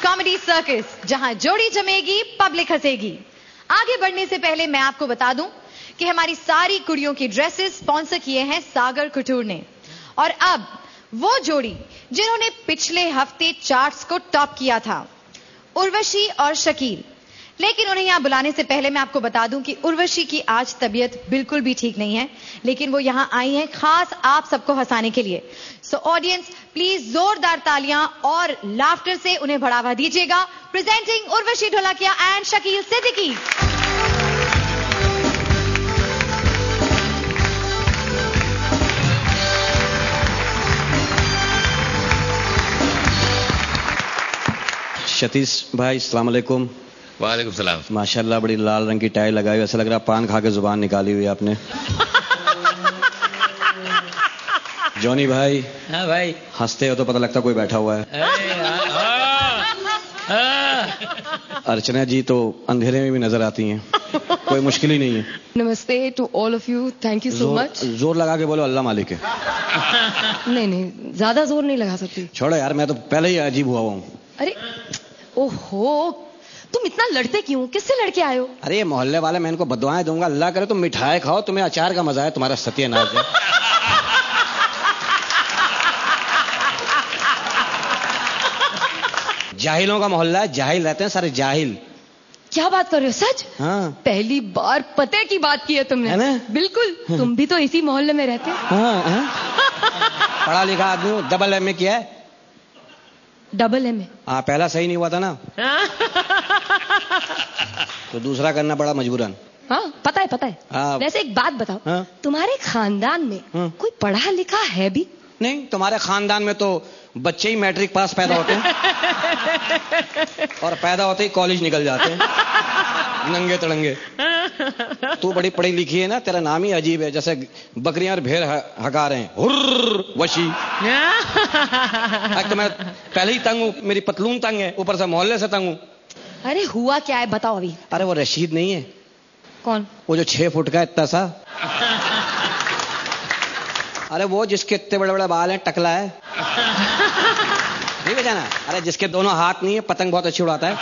Comedy circus जहाँ जोड़ी जमेगी public हंसेगी। आगे बढ़ने से पहले मैं आपको बता दूँ कि हमारी सारी कुड़ियों की ड्रेसेस स्पॉन्सर किए हैं सागर कुटूर ने। और अब वो जोड़ी जिन्होंने पिछले हफ़्ते चार्ट्स को टॉप किया था, उर्वशी और शकील। लेकिन उन्हें यहाँ बुलाने से पहले मैं आपको बता दूँ कि उर्वशी की आज तबीयत बिल्कुल भी ठीक नहीं है, लेकिन वो यहाँ आई हैं खास आप सबको हंसाने के लिए। सो ऑडियंस प्लीज़ जोरदार तालियाँ और लाफ्टर से उन्हें बढ़ावा दीजिएगा। Presenting Urvashi Dholakia and Shakeel Siddiqui. Satish भाई, अस्सलाम वालेकुम सलाम। माशाल्लाह बड़ी लाल रंग की टाई लगाई हुई ऐसा लग रहा पान खा के ज़ुबान निकाली हुई आपने। जॉनी भाई हाँ भाई। हँसते हो तो पता लगता कोई बैठा हुआ है। हाँ, हाँ, हाँ। अर्चना जी तो अंधेरे में भी नज़र आती हैं। कोई मुश्किल ही नहीं है। नमस्ते to all of you thank you so much ज़ोर लगा के बोलो अल्लाह मालिक है। नहीं नहीं ज़्यादा ज़ोर नहीं लगा सकती। छोड़ो यार मैं तो पहले ही अजीब हुआ हुआ हूँ। अरे ओहो तुम इतना लड़ते क्यों? किससे लड़के आए हो? अरे मोहल्ले वाले मैं इनको बदवाएँ दूँगा। अल्लाह करे तुम मिठाई खाओ तुम्हें अचार का मज़ा है तुम्हारा सत्यनाश है। जाहिलों का मोहल्ला है जाहिल रहते हैं सारे जाहिल। क्या बात कर रहे हो सच? हाँ। पहली बार पते की बात की है तुमने। है ना? बिल्कुल। तुम भी तो इसी मोहल्ले में रहते हो। हाँ, हाँ। पढ़ा लिखा आदमी डबल एम ए किया है। डबल एम ए हाँ पहला सही नहीं हुआ था ना? तो दूसरा करना पड़ा मजबूरन। हाँ पता है पता है। आ, वैसे एक बात बताओ। हाँ। तुम्हारे खानदान में हाँ। कोई पढ़ा लिखा है भी? नहीं तुम्हारे खानदान में तो बच्चे ही मैट्रिक पास पैदा होते हैं। और पैदा होते ही कॉलेज निकल जाते हैं। नंगे तड़ंगे। तू बड़ी पढ़ी लिखी है ना तेरा नाम ही अजीब है जैसे बकरियाँ और भेड़ हका रहे हैं। हुर्र वशी। तो मैं पहले ही तंग हूँ मेरी पतलून तंग है ऊपर से मोहल्ले से तंग हूँ। अरे हुआ क्या है बताओ अभी। अरे वो रशीद नहीं है। कौन? वो जो छह फुट का इतना सा। अरे वो जिसके इतने बड़े बड़े बाल हैं टकला है। नहीं बेचाना अरे जिसके दोनों हाथ नहीं है पतंग बहुत अच्छी उड़ाता है।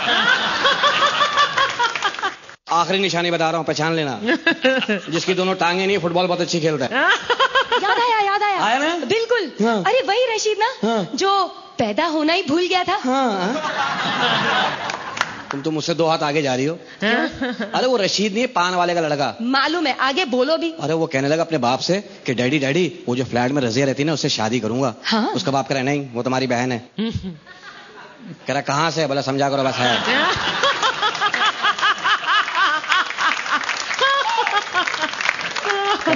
आखिरी निशानी बता रहा हूँ पहचान लेना। जिसकी दोनों टांगे नहीं फुटबॉल बहुत अच्छी खेलता है। याद आया याद आया। आया ना? बिल्कुल। हाँ। अरे वही रशीद ना हाँ। जो पैदा होना ही भूल गया था। हाँ तुम तो मुझसे दो हाथ आगे जा रही हो। अरे वो रशीद नहीं पान वाले का लड़का। मालूम है आगे बोलो भी। अरे वो कहने लगा अपने बाप से कि डैडी डैडी वो जो फ्लैट में रजिया रहती है ना उससे शादी करूँगा। हाँ। उसका बाप कह रहा नहीं वो तुम्हारी बहन है। कह रहा कहाँ से बोला समझा करो बस है।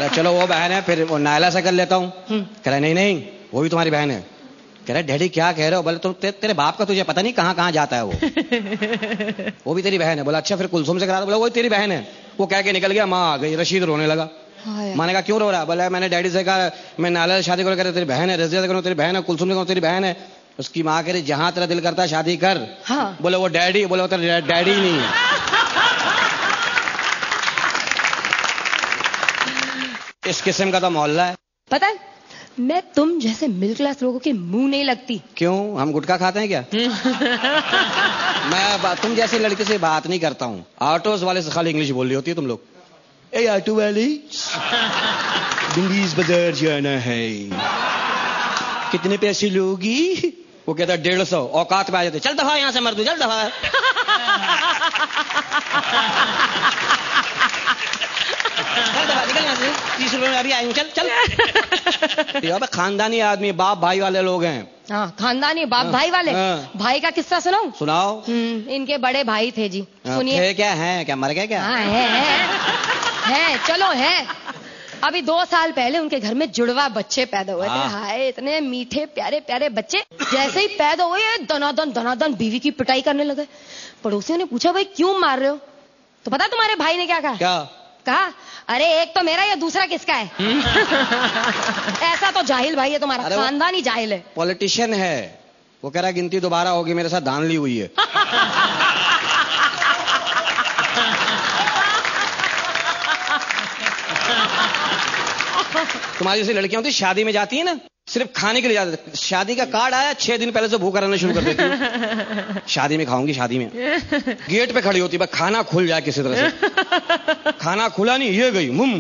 कह चलो वो बहन है फिर वो नायला से कर लेता हूँ। कह रहा नहीं नहीं वो भी तुम्हारी बहन है। कह रहा डैडी क्या कह रहे हो? बोले तुम ते, तेरे बाप का तुझे पता नहीं कहाँ कहाँ जाता है वो। वो भी तेरी बहन है। बोला अच्छा फिर कुलसुम से करा दो। बोला वो तेरी बहन है। वो कह के निकल गया माँ आ गई रशीद रोने लगा। मैंने कहा क्यों रो रहा? है बोला मैंने डैडी से कहा मैं नाला से शादी करो तेरी बहन है रजिया से करो तेरी बहन है कुलसुम से करो तेरी बहन है। उसकी माँ कह रही जहाँ तेरा दिल करता है शादी कर। हाँ। बोले वो डैडी बोले वो तेरा डैडी नहीं है। इस किस्म का तो मोहल्ला है। पता है मैं तुम जैसे मिडिल क्लास लोगों के मुँह नहीं लगती। क्यों? हम गुटखा खाते हैं क्या? मैं तुम जैसे लड़के से बात नहीं करता हूँ। ऑटोज वाले से खाली इंग्लिश बोल रही होती है तुम लोग। ए ऑटो वाली। बाज़ार जाना है। कितने पैसे लोगी? वो कहता डेढ़ सौ। औकात में आ जाते चल दफ़ा यहाँ से मर दू चल दफ़ा। चल दफ़ा निकल यहाँ से। तीस रुपए में अभी आई हूँ। चल चल। ये खानदानी आदमी बाप भाई वाले लोग हैं। हाँ खानदानी बाप भाई वाले? हाँ। भाई का किस्सा सुनाऊं? सुनाओ। हम्म, इनके बड़े भाई थे जी। हाँ, सुनिए। क्या है क्या मर गए क्या? हाँ है है। है चलो है। अभी दो साल पहले उनके घर में जुड़वा बच्चे पैदा हुए थे। हाँ। हाय इतने मीठे प्यारे प्यारे बच्चे। जैसे ही पैदा हुए दनादन दनादन बीवी की पिटाई करने लगे। पड़ोसियों ने पूछा भाई क्यों मार रहे हो? तो पता तुम्हारे भाई ने क्या कहा? क्या? कहा? अरे एक तो मेरा या दूसरा किसका है? ऐसा तो जाहिल भाई है तुम्हारा खानदान ही जाहिल है। पॉलिटिशियन है। वो कह रहा गिनती दोबारा होगी मेरे साथ दान ली हुई है। तुम्हारी जैसी लड़कियाँ होती शादी में जाती है ना? सिर्फ़ खाने के लिए जाते शादी का कार्ड आया छह दिन पहले से भूखा रहना शुरू कर देती हूँ। शादी में खाऊँगी शादी में। गेट पे खड़ी होती बस खाना खुल जाए किसी तरह से। खाना खुला नहीं ये गई मुम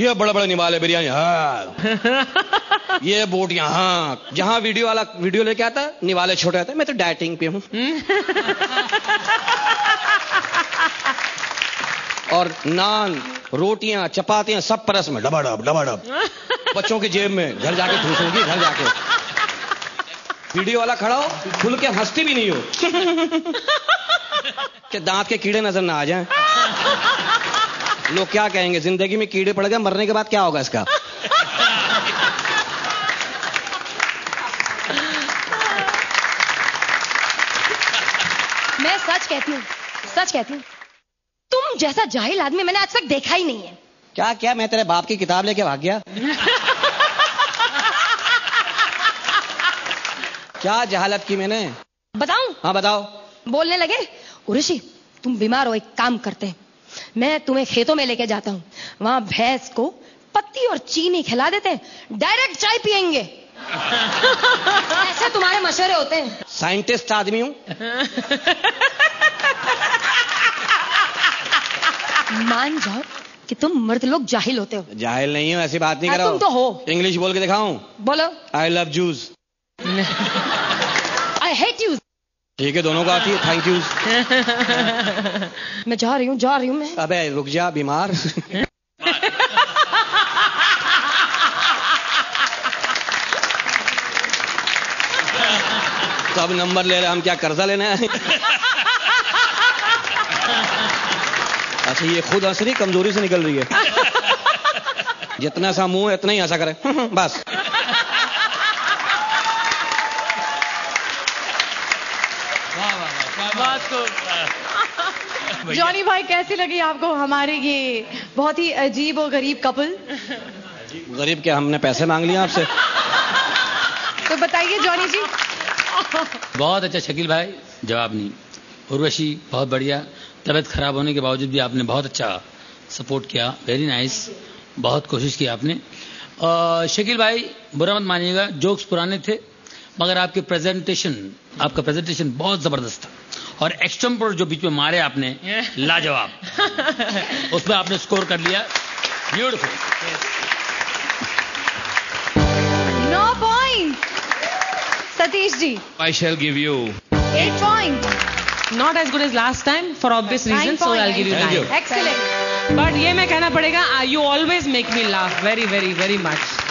ये बड़े बड़े निवाले बिरयानी हाँ। ये बोटियाँ हाँ। जहाँ वीडियो वाला वीडियो लेके आता निवाले छोटे आते मैं तो डाइटिंग पे हूँ। और नान रोटियाँ चपातियाँ सब परस में डबाडब डबाडब। बच्चों की जेब में घर जाके ठूसूँगी घर जाके। वीडियो वाला खड़ा हो खुल के हंसती भी नहीं हो। कि दांत के कीड़े नज़र ना आ जाएँ। लोग क्या कहेंगे ज़िंदगी में कीड़े पड़ गए मरने के बाद क्या होगा इसका? मैं सच कहती हूँ सच कहती हूँ जैसा जाहिल आदमी मैंने आज तक देखा ही नहीं है। क्या क्या मैं तेरे बाप की किताब लेके भाग गया? क्या जहालत की मैंने? बताऊँ? हाँ बताओ। बोलने लगे ऋषि तुम बीमार हो एक काम करते हैं। मैं तुम्हें खेतों में लेके जाता हूँ। वहाँ भैंस को पत्ती और चीनी खिला देते हैं। डायरेक्ट चाय पियेंगे। ऐसे तुम्हारे मशवरे होते हैं। साइंटिस्ट आदमी हूँ। मान जाओ कि तुम मर्द लोग जाहिल होते हो। जाहिल नहीं हो ऐसी बात नहीं हाँ, कर। तुम तो हो। इंग्लिश बोल के दिखाऊँ? बोलो। I love juice I hate you ठीक है दोनों को आती है। थैंक यू मैं जा रही हूँ जा रही हूँ मैं। अबे रुक जा बीमार। तो अब नंबर ले रहे हम क्या कर्जा लेना है? अच्छा ये खुद हंस रही कमज़ोरी से निकल रही है। जितना सा मुँह है इतना ही हंसा करे। बस। वाह वाह वाह क्या बात को जॉनी भाई कैसी लगी आपको हमारे ये बहुत ही अजीब और गरीब कपल? गरीब के हमने पैसे मांग लिए आपसे? तो बताइए जॉनी जी। बहुत अच्छा शकील भाई जवाब नहीं। उर्वशी बहुत बढ़िया। तबीयत खराब होने के बावजूद भी आपने बहुत अच्छा सपोर्ट किया वेरी नाइस बहुत कोशिश की आपने। शकील भाई बुरा मत मानिएगा जोक्स पुराने थे मगर आपके प्रेजेंटेशन आपका प्रेजेंटेशन बहुत ज़बरदस्त था। और एक्सटेम्पोर जो बीच में मारे आपने लाजवाब। उसमें आपने स्कोर कर लिया। Beautiful now point Satish ji. I shall give you eight point Not as good as last time for obvious reasons, so I'll give you Thank nine. you. Excellent But ये मैं कहना पड़ेगा, uh, you always make me laugh very, very, very much.